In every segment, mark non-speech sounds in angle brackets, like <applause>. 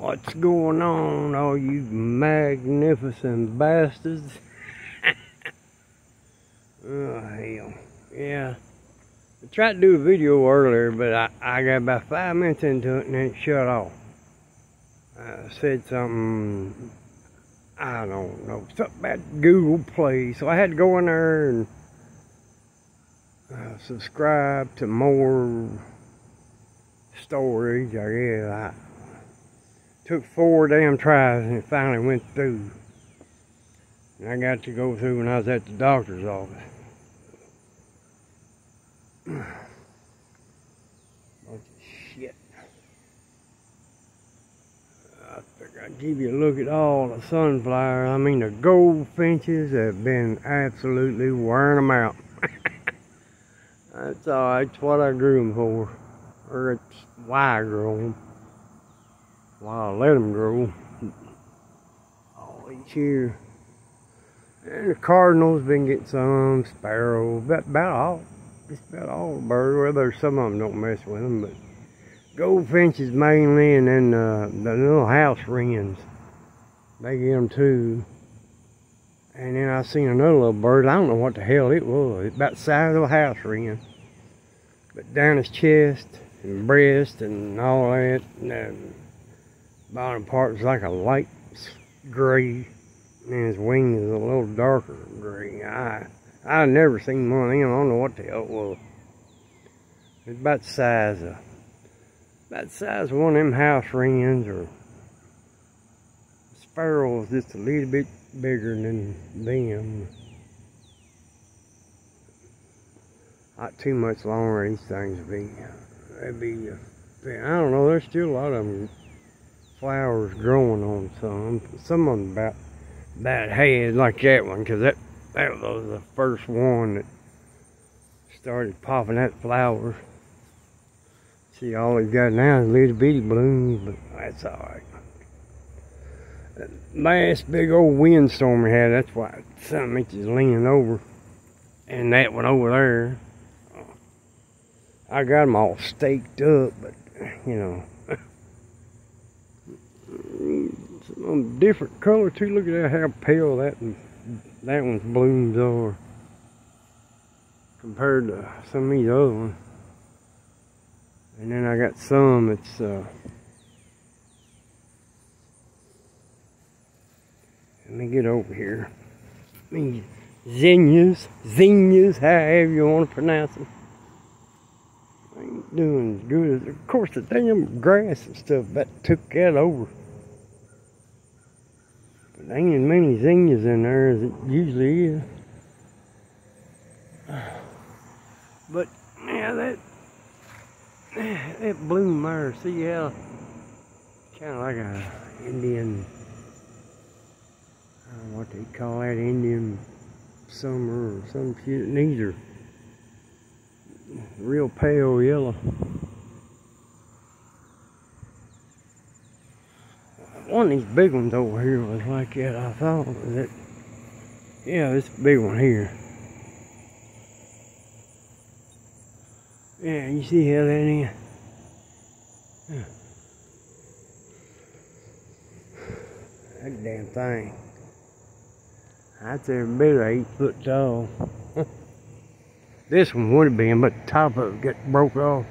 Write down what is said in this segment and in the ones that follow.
What's going on, all you magnificent bastards? <laughs> oh, hell. Yeah. I tried to do a video earlier, but I, I got about five minutes into it and then it shut off. I said something, I don't know, something about Google Play. So I had to go in there and uh, subscribe to more storage, I guess. I took four damn tries and it finally went through. And I got to go through when I was at the doctor's office. <clears throat> Bunch of shit. I figure I'd give you a look at all the sunflowers. I mean, the goldfinches have been absolutely wearing them out. <laughs> That's alright, it's what I grew them for. Or it's why I grew them. Why I let them grow. All each year. And the cardinals been getting some, sparrow, about, about all, just about all the birds. Well, there's some of them don't mess with them, but goldfinches mainly, and then uh, the little house wrens. They get them too. And then I seen another little bird. I don't know what the hell it was. It's about the size of a house wren. But down his chest and breast and all that, and the bottom part is like a light gray. And his wings is a little darker gray. I I never seen one of them. I don't know what the hell it was. It's about the size of about the size of one of them house wrens or sparrows just a little bit bigger than them. Not too much longer these things be. They'd be, I don't know, there's still a lot of them flowers growing on some. Some of them about that head like that one, because that, that was the first one that started popping that flowers. See, all he's got now is little bitty blooms, but that's alright last big old windstorm we had, that's why some of inches leaning over. And that one over there, I got them all staked up, but you know, different color too. Look at that, how pale that that one's blooms are compared to some of these other ones. And then I got some that's uh, Let me get over here. These zinnias, zinnias, however you want to pronounce them. Ain't doing as good as, of course, the damn grass and stuff that took that over. There ain't as many zinnias in there as it usually is. But, yeah, that, that bloom there, see how, kind of like a Indian I don't know what they call that Indian summer or some shit. These are real pale yellow. One of these big ones over here was like that. I thought that, yeah, this big one here. Yeah, you see how that is? Yeah. That damn thing. Every bit of eight foot tall. <laughs> this one would have been, but the top of it got broke off.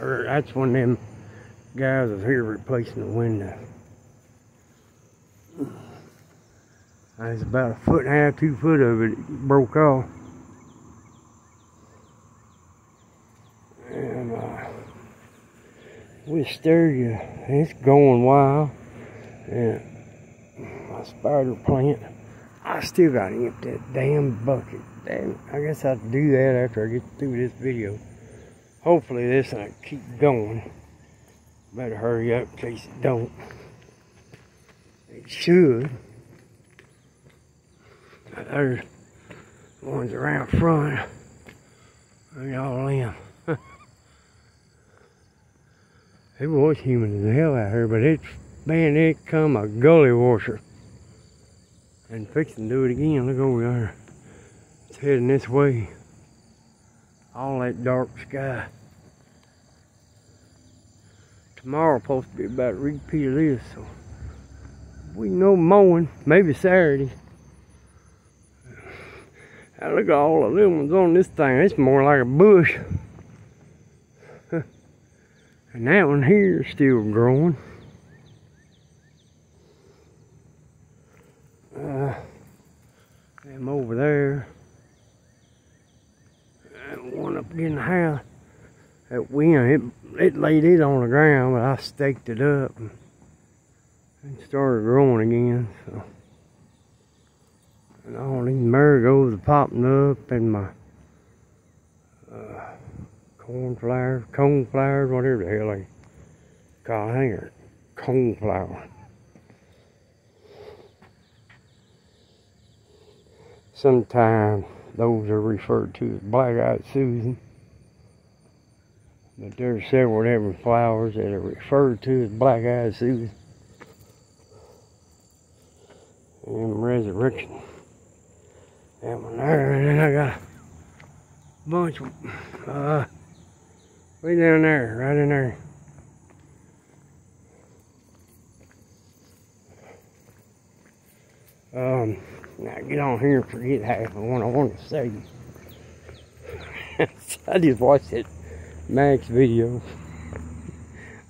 Or that's one of them guys was here replacing the window. There's about a foot and a half, two foot of it broke off. And uh, wisteria, it's going wild. And my spider plant. I still got to empty that damn bucket. Damn, I guess I'll do that after I get through this video. Hopefully this will keep going. Better hurry up in case it don't. It should. There's ones around front. Look at all them. it was humid as hell out here, but it's, man, it come a gully washer and fixing to do it again. Look over there. It's heading this way. All that dark sky. Tomorrow supposed to be about a repeat of this, so we know mowing, maybe Saturday. <sighs> Look at all the little ones on this thing. It's more like a bush. <laughs> And that one here is still growing. Uh, them over there. That one up in the house. That wind, it, it laid it on the ground, but I staked it up and, started growing again. So, and all these marigolds are popping up, and my uh, cornflowers, cone flowers, whatever the hell they call it, cone flower. Sometimes those are referred to as black-eyed Susan. But there's several different flowers that are referred to as black-eyed Susan. And resurrection. That one there, and then I got a bunch of, uh, way down there, right in there. Um, now get on here and forget half of what I want to say. <laughs> I just watched that Max video.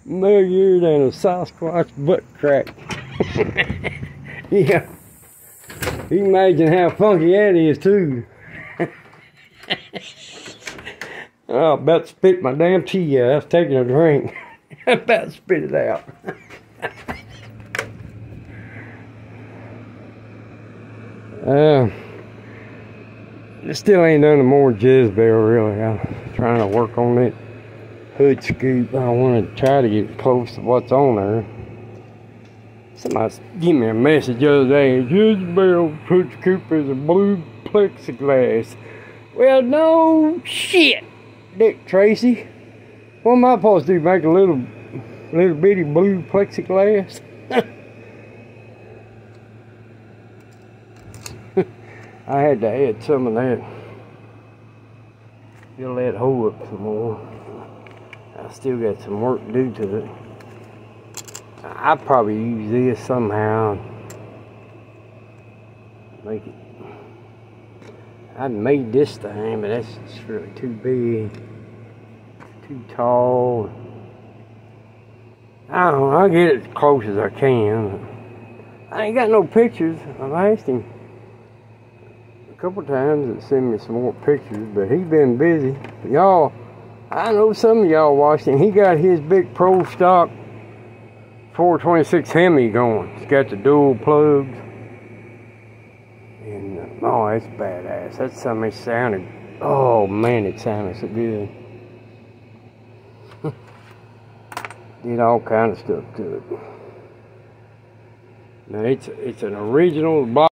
Muggier than a Sasquatch butt crack. <laughs> yeah. You imagine how funky that is too. <laughs> oh, I'm about spit my damn tea out. I was taking a drink. <laughs> I'm about spit it out. uh, it still ain't done more Jezebel really. I'm trying to work on that hood scoop. I want to try to get close to what's on there. Somebody gave me a message the other day. Jezebel hood scoop is a blue plexiglass. Well, no shit, Dick Tracy. What am I supposed to do? Make a little, little bitty blue plexiglass? <laughs> I had to add some of that. Fill that hole up some more. I still got some work to do to it. I probably use this somehow. Make it. I made this thing, but that's just really too big, too tall. I don't know. I'll get it as close as I can. I ain't got no pictures. I've asked him a couple times to send me some more pictures, but he's been busy. Y'all, I know some of y'all watched him. He got his big pro stock 426 Hemi going. It's got the dual plugs. And, uh, oh, it's badass. That's something sounded, oh man, it sounded so good. <laughs> Did all kind of stuff to it. Now, it's, it's an original box.